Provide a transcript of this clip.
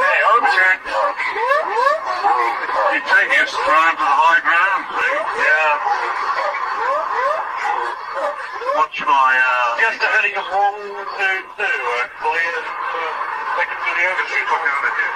Hey, okay. You take your stride to the high ground, please. Yeah. Watch my, uh... Just a heading of one, two, two, actually. Uh, second to video. Just look over here.